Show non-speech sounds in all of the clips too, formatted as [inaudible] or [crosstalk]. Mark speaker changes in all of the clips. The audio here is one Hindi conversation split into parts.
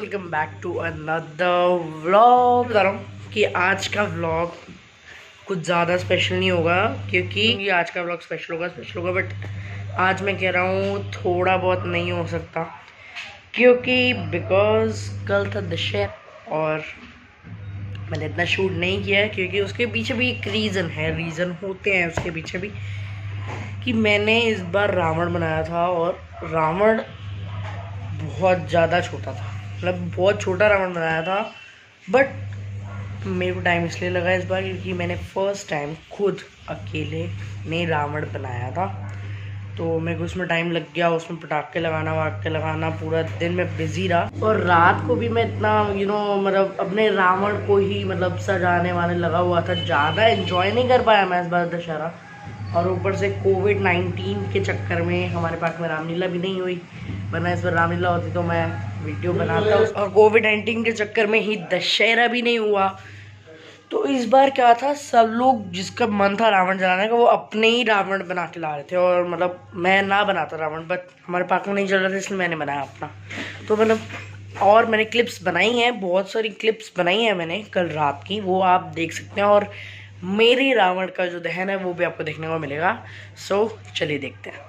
Speaker 1: Welcome back to another vlog बता रहा हूँ कि आज का व्लॉग कुछ ज़्यादा स्पेशल नहीं होगा, क्योंकि आज का व्लॉग स्पेशल होगा स्पेशल होगा बट आज मैं कह रहा हूँ थोड़ा बहुत नहीं हो सकता, क्योंकि बिकॉज़ कल था दशहरा और मैंने इतना शूट नहीं किया क्योंकि उसके पीछे भी एक रीज़न है रीज़न होते हैं उसके पीछे भी, कि मैंने इस बार रावण बनाया था और रावण बहुत ज़्यादा छोटा था। मतलब बहुत छोटा रावण बनाया था बट मेरे को टाइम इसलिए लगा इस बार क्योंकि मैंने फ़र्स्ट टाइम खुद अकेले ने रावण बनाया था। तो मेरे को उसमें टाइम लग गया, उसमें पटाखे लगाना वाके लगाना, पूरा दिन मैं बिज़ी रहा। और रात को भी मैं इतना यू नो मतलब अपने रावण को ही मतलब सजाने वाने लगा हुआ था, ज़्यादा इन्जॉय नहीं कर पाया मैं इस बार दशहरा। और ऊपर से कोविड नाइन्टीन के चक्कर में हमारे पास में रामलीला भी नहीं हुई, वरना इस बार रामलीला होती तो मैं वीडियो बनाता। और कोविड नाइन्टीन के चक्कर में ही दशहरा भी नहीं हुआ। तो इस बार क्या था, सब लोग जिसका मन था रावण जलाने का, वो अपने ही रावण बना के ला रहे थे। और मतलब मैं ना बनाता रावण बट हमारे पाक में नहीं चल रहा था, इसलिए मैंने बनाया अपना। तो मतलब और मैंने क्लिप्स बनाई हैं, बहुत सारी क्लिप्स बनाई हैं मैंने कल रात की, वो आप देख सकते हैं। और मेरी रावण का जो दहन है वो भी आपको देखने को मिलेगा सो so, चलिए देखते हैं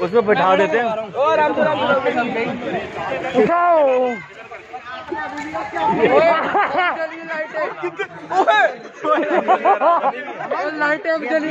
Speaker 2: उसमें बैठा देते हैं। ओ राम
Speaker 1: उठाओ।
Speaker 2: लाइटें अब जली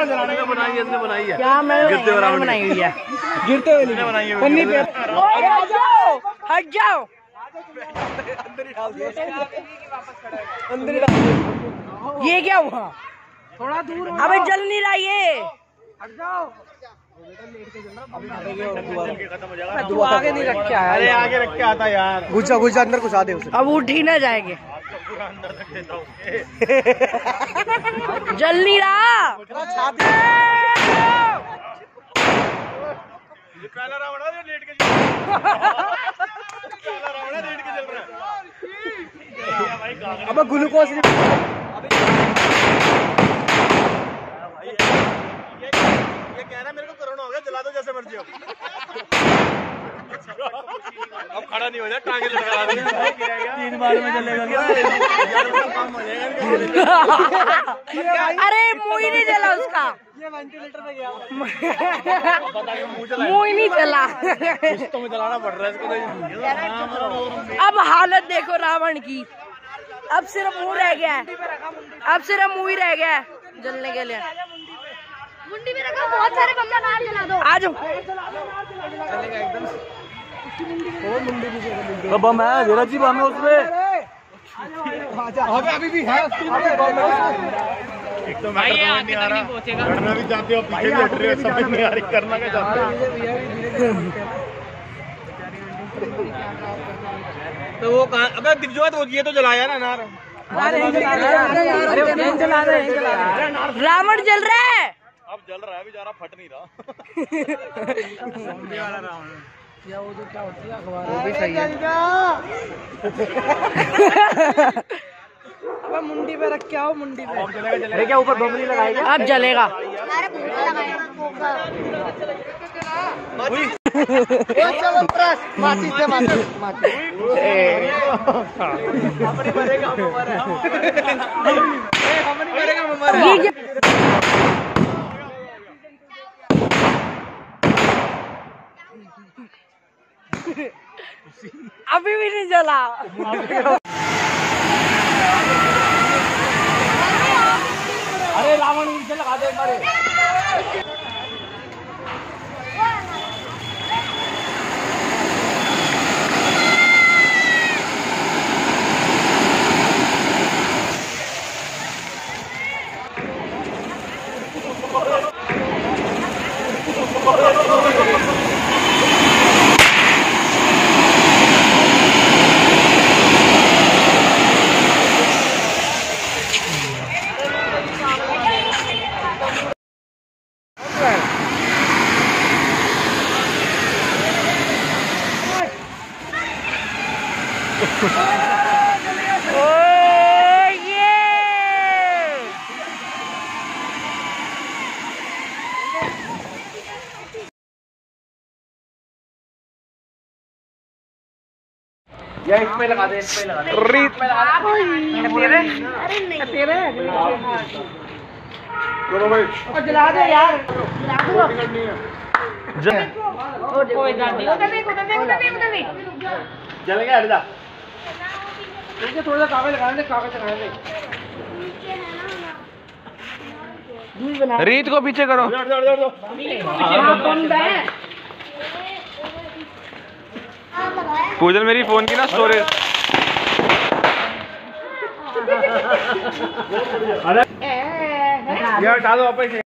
Speaker 2: जलाने का बनाई है इसने बनाई है।
Speaker 1: क्या मैं
Speaker 2: गिरते हुए
Speaker 1: बनाई हुई है।
Speaker 2: गिरते हुए नहीं बनाई है पन्नी पे।
Speaker 1: हट जाओ। हट जाओ।
Speaker 2: अंदर ही डाल
Speaker 1: ये क्या हुआ?
Speaker 2: थोड़ा दूर
Speaker 1: अबे जल नहीं रहा ये।
Speaker 2: हट जाओ।
Speaker 1: तू आगे नहीं रख के आया।
Speaker 2: अरे आगे रख के आता यार। घुसा घुसा अंदर घुसा दे उसे।
Speaker 1: अब उठ ही ना जाएँगे। जल नहीं रहा
Speaker 2: ये पहला रावण है लेट के पहला रावण है। लेट के चल रहा है। अब ग्लूकोज ये कह रहा है मेरे को कोरोना हो गया जला दो जैसे मर्ज़ी हो। [laughs] अब खड़ा नहीं हो जाए टांगे लगा तीन बार में चलेगा काम हो जाएगा
Speaker 1: अरे मुँह ही नहीं चला उसका।
Speaker 2: ये वेंटिलेटर पे गया
Speaker 1: मुँह ही नहीं जला।
Speaker 2: तो में चलाना पड़ रहा है इसको
Speaker 1: अब हालत देखो रावण की। अब सिर्फ़ मुँह रह गया है। अब सिर्फ़ मुँह ही रह गया है जलने के लिए।
Speaker 3: मुंडी में रखा बहुत सारे कमला नार जला दो।
Speaker 1: आ जाओ।
Speaker 2: तो बम है जरा जी बम है उसमें अबे अभी भी है एक तो समझ नहीं आ रहा लड़ना भी चाहते हो पीछे भी हट रहे हो समझ नहीं आ रही करना क्या चाहते हो तो वो कहाँ अबे दिग्जोत वो ये तो जलाया ना नार
Speaker 1: रावण जल रहा है
Speaker 2: अब जल रहा है बेचारा फट नहीं रहा
Speaker 3: वो भी सही है।
Speaker 2: अबे मुंडी पे रख के आओ मुंडी पे।
Speaker 1: अरे क्या ऊपर बम नहीं लगाएगा
Speaker 3: अब जलेगा।
Speaker 4: अरे भूख लगाया
Speaker 2: चलो प्रस माची से माची माची
Speaker 3: ये अभी भी नहीं जला।
Speaker 1: अरे रावण नीचे लगा दे या इस पे लगा दे इस पे लगा दे। रीत। पे लगा दे।
Speaker 3: जला दो यार।
Speaker 1: जल गया हट जा। ठीक थोड़ा सा कागज़ लगाने दे कागज़ लगाने दे।
Speaker 2: रीत को पीछे करो। पूजन मेरी फ़ोन की ना स्टोरेज
Speaker 1: यार डालो वापस।